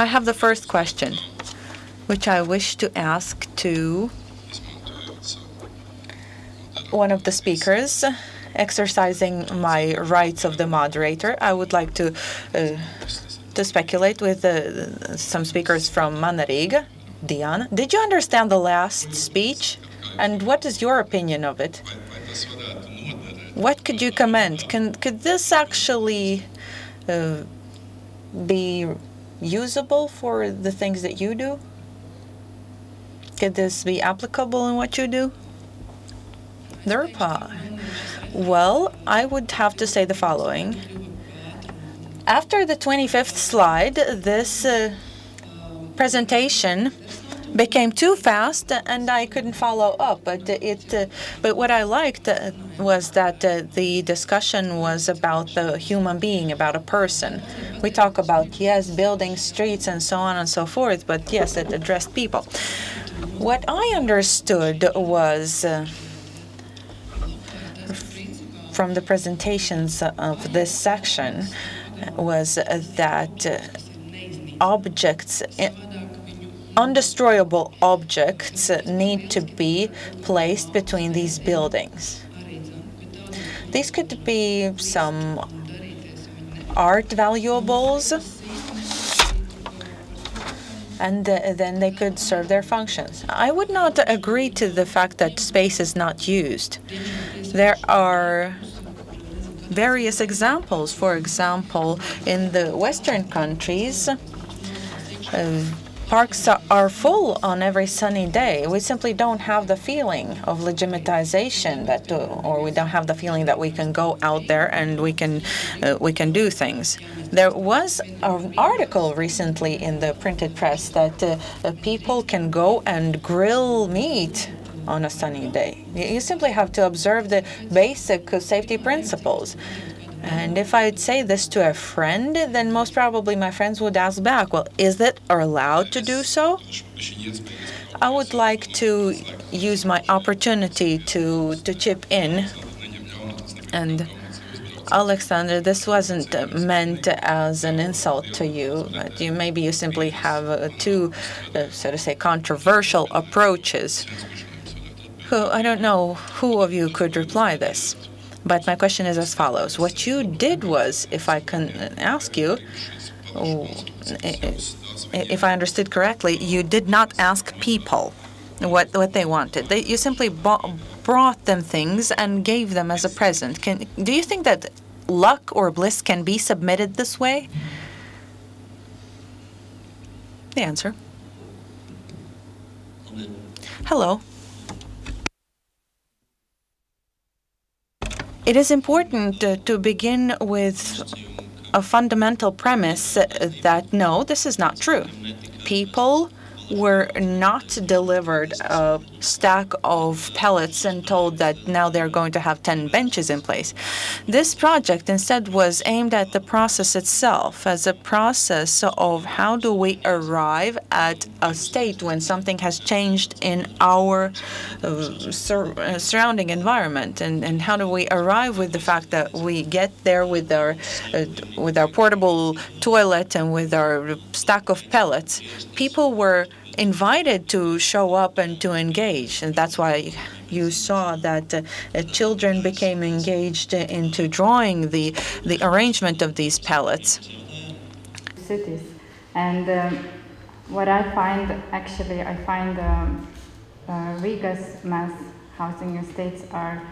I have the first question, which I wish to ask to one of the speakers, exercising my rights of the moderator. I would like to uh, to speculate with uh, some speakers from Mana Rīga. Diana, did you understand the last speech? And what is your opinion of it? What could you comment? Can could this actually uh, be usable for the things that you do? Could this be applicable in what you do? Nirpa. Well, I would have to say the following. After the 25th slide, this uh, presentation became too fast and I couldn't follow up. But it, uh, but what I liked uh, was that uh, the discussion was about the human being, about a person. We talk about yes, building streets and so on and so forth, but yes, it addressed people. What I understood was. From the presentations of this section was that objects undestroyable objects need to be placed between these buildings. These could be some art valuables, and then they could serve their functions. I would not agree to the fact that space is not used. There are various examples. For example, in the Western countries, uh, parks are full on every sunny day. We simply don't have the feeling of legitimization that, uh, or we don't have the feeling that we can go out there and we can, uh, we can do things. There was an article recently in the printed press that uh, people can go and grill meat on a sunny day. You simply have to observe the basic safety principles. And if I'd say this to a friend, then most probably my friends would ask back, well, is it allowed to do so? I would like to use my opportunity to, to chip in. And Alexander, this wasn't meant as an insult to you. But you maybe you simply have uh, two, uh, so to say, controversial approaches. Who I don't know who of you could reply this. But my question is as follows. What you did was, if I can ask you, oh, if I understood correctly, you did not ask people what what they wanted. They, you simply brought them things and gave them as a present. Can do you think that luck or bliss can be submitted this way? The answer. Hello. It is important uh, to begin with a fundamental premise that no, this is not true. People were not delivered a stack of pellets and told that now they're going to have 10 benches in place. This project instead was aimed at the process itself as a process of how do we arrive at a state when something has changed in our uh, sur uh, surrounding environment and, and how do we arrive with the fact that we get there with our uh, with our portable toilet and with our stack of pellets. People were invited to show up and to engage. And that's why you saw that uh, uh, children became engaged into drawing the, the arrangement of these pellets. Cities. And um, what I find, actually, I find um, uh, Riga's mass housing estates are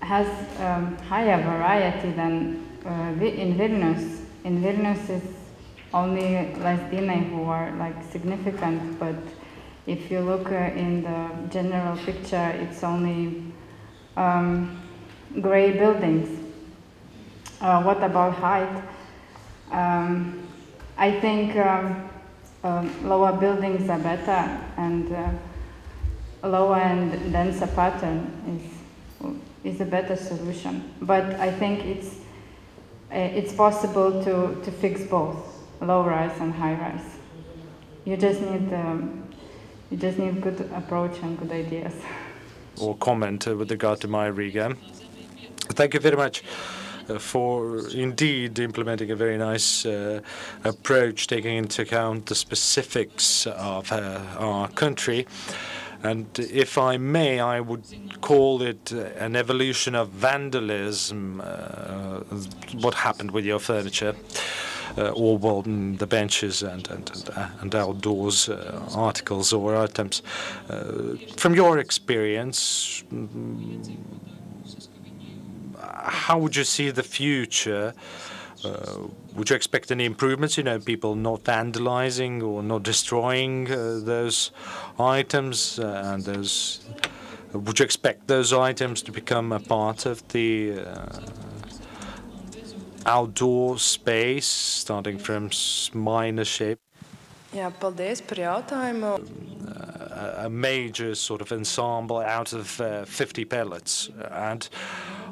has um, higher variety than uh, in Vilnius. In Vilnius, is only Lazdynai who are like significant, but if you look uh, in the general picture, it's only um, gray buildings. Uh, what about height? Um, I think um, uh, lower buildings are better and uh, lower and denser pattern is, is a better solution. But I think it's, uh, it's possible to, to fix both low rise and high rise. You just need um, you just need good approach and good ideas. Or comment with regard to my Riga. Thank you very much. uh, for indeed implementing a very nice uh, approach, taking into account the specifics of uh, our country. And if I may, I would call it uh, an evolution of vandalism, uh, what happened with your furniture. Uh, or well, mm, the benches and and and outdoors uh, articles or items. Uh, from your experience, mm, how would you see the future? Uh, would you expect any improvements? You know, people not vandalizing or not destroying uh, those items uh, and those. Would you expect those items to become a part of the uh, outdoor space, starting from minor shape? Jā, paldies par jautājumu. a major sort of ensemble out of uh, 50 pellets. And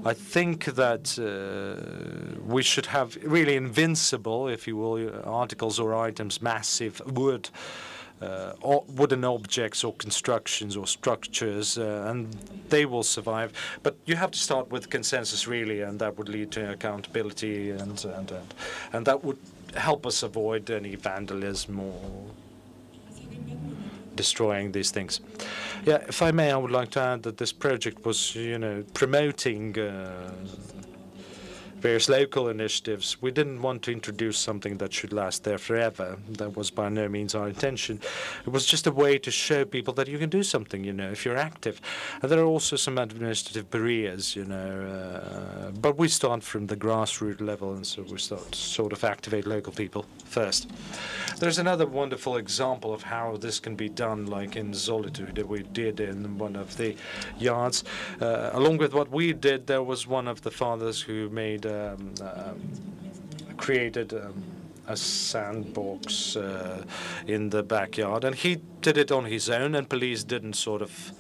I think that uh, we should have really invincible, if you will, articles or items, massive wood. Uh, wooden objects or constructions or structures, uh, and they will survive. But you have to start with consensus, really, and that would lead to accountability, and and and, and that would help us avoid any vandalism or destroying these things. Yeah, if I may, I would like to add that this project was, you know, promoting uh, various local initiatives. We didn't want to introduce something that should last there forever. That was by no means our intention. It was just a way to show people that you can do something, you know, if you're active. And there are also some administrative barriers, you know, uh, but we start from the grassroots level, and so we start sort of activate local people first. There's another wonderful example of how this can be done, like in Solitude that we did in one of the yards. Uh, along with what we did, there was one of the fathers who made um, um, created um, a sandbox uh, in the backyard, and he did it on his own, and police didn't sort of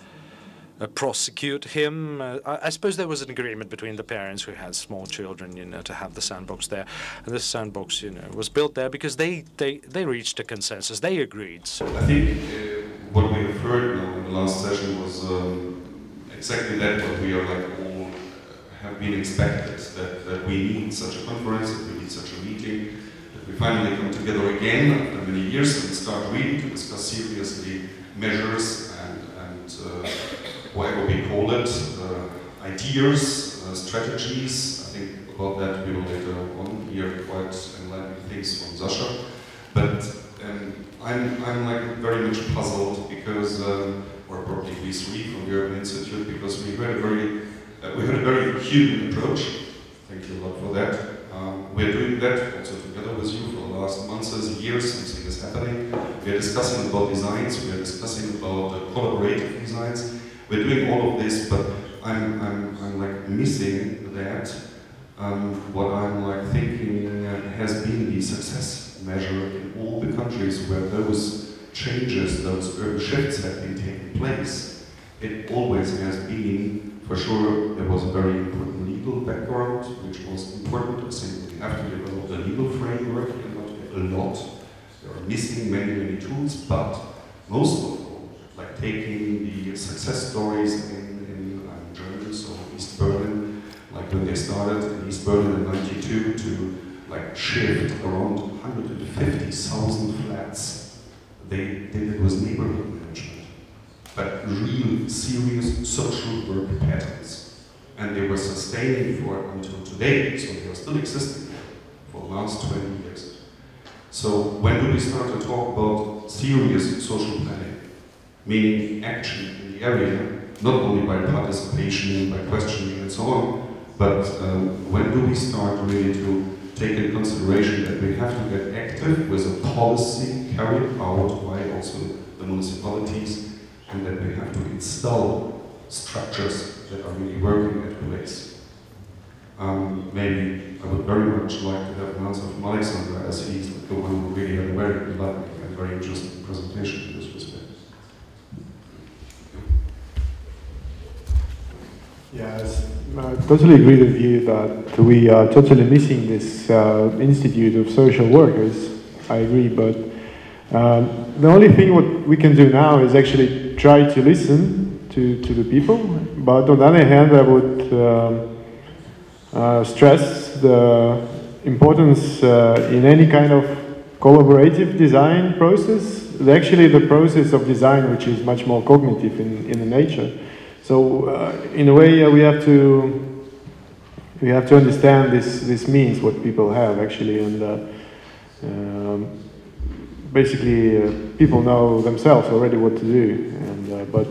uh, prosecute him. Uh, I, I, suppose there was an agreement between the parents who had small children, you know, to have the sandbox there, and this sandbox, you know, was built there because they they they reached a consensus. They agreed. So I think uh, what we have heard in the last session was um, exactly that. What we are like been expected that, that we need such a conference, that we need such a meeting, that we finally come together again after many years and start really to discuss seriously measures and, and uh, whatever we call it, uh, ideas, uh, strategies. I think about that we will later on hear quite enlightening things from Sasha. But um, I'm, I'm like very much puzzled because, um, or probably we three from the Urban Institute, because we heard a very uh, we had a very human approach. Thank you a lot for that. Um, we're doing that also together with you for the last months, years, something is happening. We are discussing about designs, we are discussing about uh, collaborative designs. We're doing all of this, but I'm, I'm, I'm like missing that. Um, what I'm like thinking uh, has been the success measure in all the countries where those changes, those shifts have been taking place. It always has been for sure, there was a very important legal background, which was important. I think we have to develop a legal framework and not a lot. There are missing many, many tools, but most of all, like taking the success stories in, in um, Germany, so East Berlin, like when they started in East Berlin in 92 to like shift around 150,000 flats. They did it with neighborhood but real serious social work patterns. And they were sustaining for until today, so they are still existing for the last 20 years. So when do we start to talk about serious social planning? Meaning action in the area, not only by participation, by questioning and so on, but um, when do we start really to take in consideration that we have to get active with a policy carried out by also the municipalities and that we have to install structures that are really working at place. Um, maybe I would very much like to have an answer from Alexander as he's the one who really had a very enlightening and very interesting presentation in this respect. Yes, I totally agree with you that we are totally missing this uh, Institute of Social Workers. I agree, but um, the only thing what we can do now is actually try to listen to, to the people, but on the other hand, I would um, uh, stress the importance uh, in any kind of collaborative design process. Actually, the process of design, which is much more cognitive in, in the nature. So, uh, in a way, uh, we have to we have to understand this this means what people have actually, and uh, um, basically, uh, people know themselves already what to do, and but.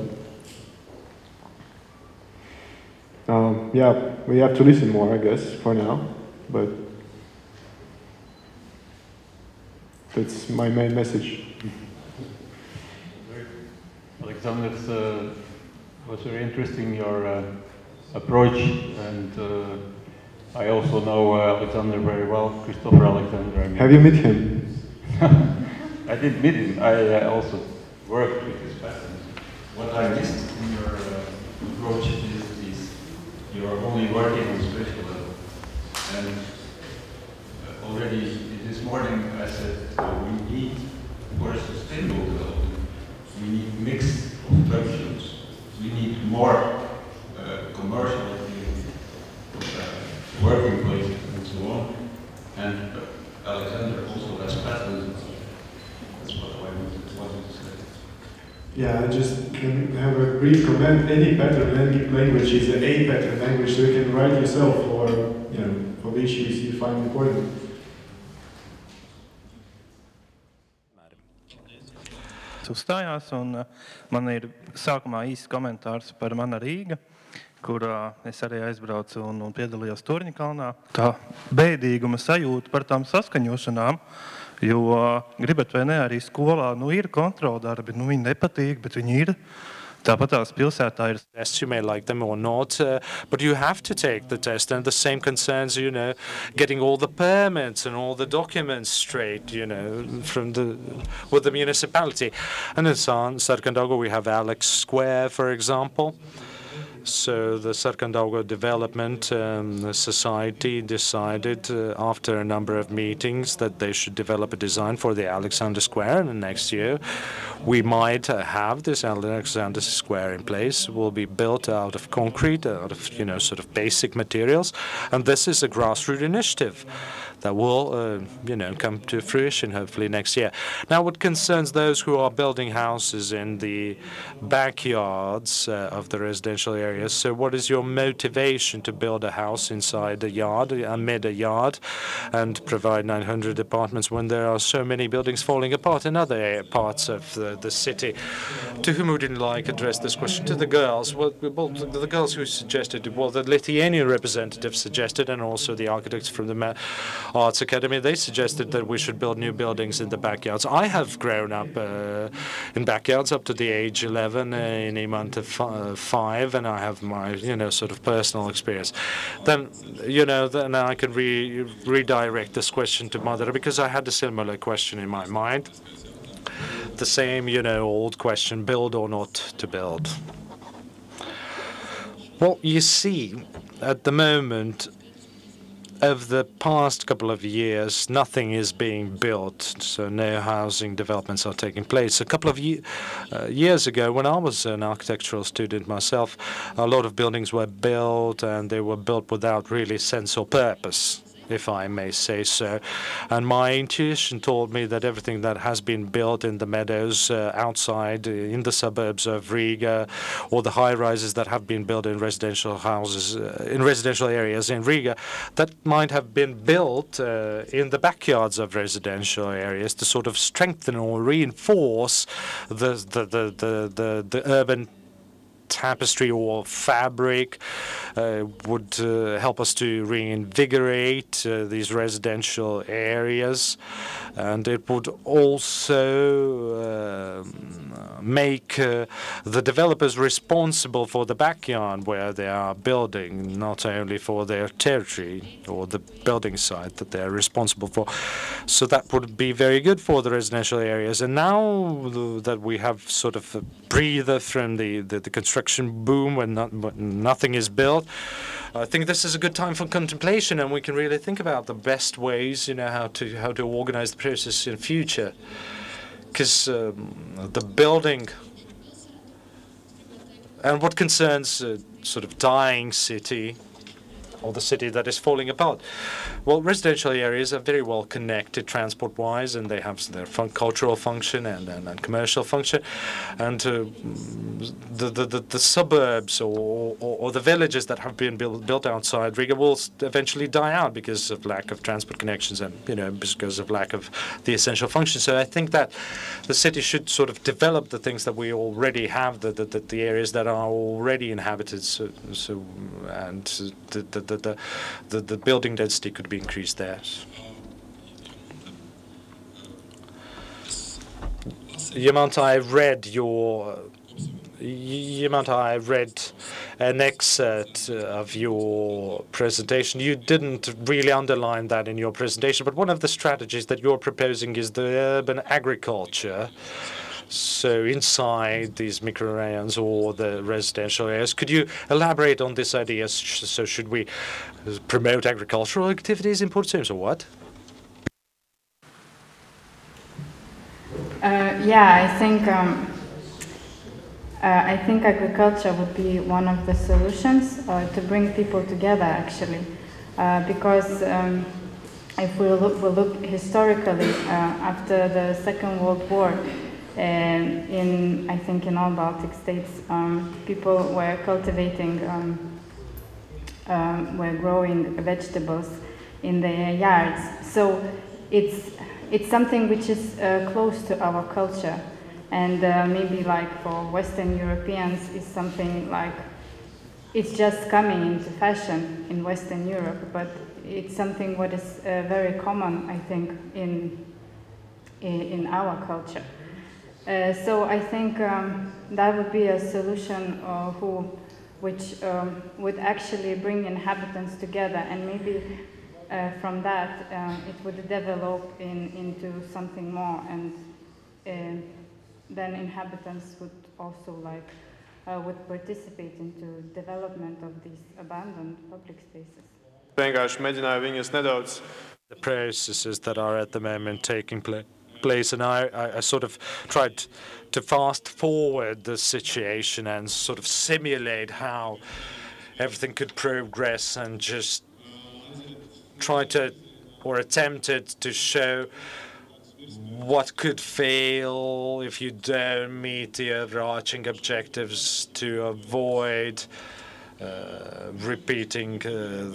Um, yeah, we have to listen more, I guess, for now, but that's my main message. Alexander, uh, was very interesting your uh, approach, and uh, I also know uh, Alexander very well, Christopher Alexander. I mean. Have you met him? I didn't meet him. I uh, also worked with his patterns. What I missed in your uh, approach is, is you are only working on spatial level, and already this morning I said we need for sustainable development, we need mix of functions we need more uh, commercial uh, working places and so on. And uh, Alexander also has patterns. What to say. Yeah, I just have a brief comment. Any pattern language is A pattern language, so you can write yourself for you know for the issues you find important. uzstājās. Un, uh, man ir sākumā īsts komentārs par mana Rīga, kur uh, es arī aizbraucu un, un piedalījos Turņa kalnā. Tā bēdīguma sajūta par tām saskaņošanām. Jo uh, gribat vai ne, arī skolā nu, ir kontroldarbi. Nu, viņi nepatīk, bet viņi ir. Yes, you may like them or not, uh, but you have to take the test. And the same concerns, you know, getting all the permits and all the documents straight, you know, from the with the municipality. And in San Sarkandaugava, we have Alex Square, for example. So the Sarkandaugava Development um, Society decided uh, after a number of meetings that they should develop a design for the Alexander Square. And next year, we might uh, have this Alexander Square in place. It will be built out of concrete, out of you know sort of basic materials, and this is a grassroots initiative that will, uh, you know, come to fruition hopefully next year. Now, what concerns those who are building houses in the backyards uh, of the residential areas, so what is your motivation to build a house inside a yard, amid a yard, and provide 900 apartments when there are so many buildings falling apart in other parts of the, the city? To whom would you like to address this question? To the girls. Well, the girls who suggested, well, the Lithuanian representative suggested, and also the architects from the Arts Academy, they suggested that we should build new buildings in the backyards. I have grown up uh, in backyards up to the age 11 uh, in Imanta uh, 5, and I have my, you know, sort of personal experience. Then, you know, then I can re redirect this question to Mother because I had a similar question in my mind. The same, you know, old question, build or not to build. Well, you see, at the moment, over the past couple of years, nothing is being built, so no housing developments are taking place. A couple of ye uh, years ago, when I was an architectural student myself, a lot of buildings were built, and they were built without really sense or purpose if I may say so. And my intuition told me that everything that has been built in the meadows uh, outside uh, in the suburbs of Riga, or the high rises that have been built in residential houses uh, in residential areas in Riga, that might have been built uh, in the backyards of residential areas to sort of strengthen or reinforce the the the the, the, the urban tapestry or fabric uh, would uh, help us to reinvigorate uh, these residential areas. And it would also um, make the developers responsible for the backyard where they are building, not only for their territory or the building site that they're responsible for. So that would be very good for the residential areas. And now that we have sort of breather from the, the, the construction boom when, not, when nothing is built, I think this is a good time for contemplation, and we can really think about the best ways, you know, how to how to organize the process in future. Because um, the building and what concerns a sort of dying city or the city that is falling apart. Well, residential areas are very well connected transport-wise, and they have their fun cultural function and, and, and, commercial function. And uh, the, the, the, the, suburbs or, or, or, the villages that have been built, built outside Riga will eventually die out because of lack of transport connections and, you know, because of lack of the essential function. So I think that the city should sort of develop the things that we already have, the, the, the areas that are already inhabited. So, so and the, the, the, the, the building density could be increased there. Yamanta, I read your Yamanta, I read an excerpt of your presentation. You didn't really underline that in your presentation, but one of the strategies that you're proposing is the urban agriculture. So inside these microrayons or the residential areas, could you elaborate on this idea? So should we promote agricultural activities in Port James or what? Uh, yeah, I think um, uh, I think agriculture would be one of the solutions uh, to bring people together, actually, uh, because um, if we look, we look historically uh, after the Second World War, in I think in all Baltic states, um, people were cultivating, um, um, were growing vegetables in their yards. So it's it's something which is uh, close to our culture, and uh, maybe like for Western Europeans, it's something like it's just coming into fashion in Western Europe, but it's something what is uh, very common, I think, in in, in our culture. Uh, so I think um, that would be a solution uh, who, which um, would actually bring inhabitants together and maybe uh, from that um, it would develop in, into something more and uh, then inhabitants would also like uh, would participate into development of these abandoned public spaces. The processes that are at the moment taking place place, and I, I, I, sort of tried to fast forward the situation and sort of simulate how everything could progress and just try to or attempted to show what could fail if you don't meet the overarching objectives to avoid uh, repeating uh,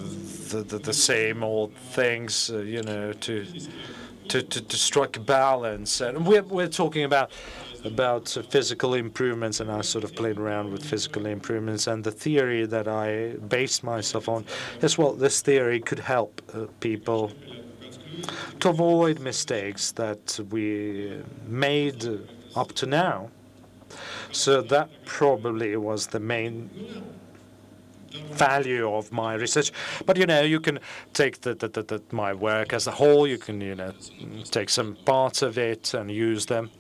the, the, the same old things, uh, you know, to to, to, to strike a balance. And we're, we're talking about about physical improvements, and I sort of played around with physical improvements. And the theory that I based myself on is well, this theory could help uh, people to avoid mistakes that we made up to now. So that probably was the main value of my research. But you know, you can take the, the, the, my work as a whole. You can you know take some parts of it and use them.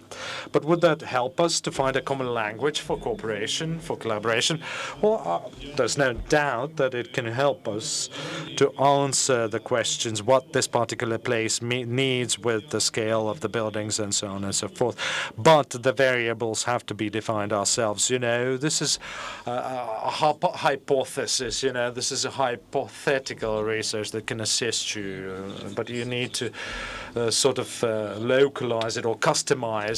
But would that help us to find a common language for cooperation, for collaboration? Well, uh, there's no doubt that it can help us to answer the questions what this particular place needs with the scale of the buildings and so on and so forth. But the variables have to be defined ourselves. You know, this is a, a hypothesis. You know, this is a hypothetical research that can assist you, uh, but you need to uh, sort of uh, localize it or customize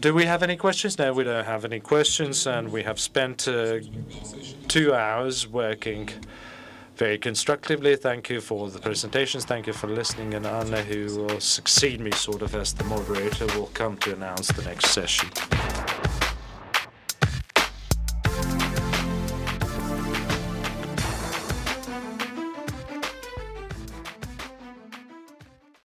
Do we have any questions? No, we don't have any questions, and we have spent uh, two hours working very constructively. Thank you for the presentations. Thank you for listening. And Anna, who will succeed me sort of as the moderator, will come to announce the next session.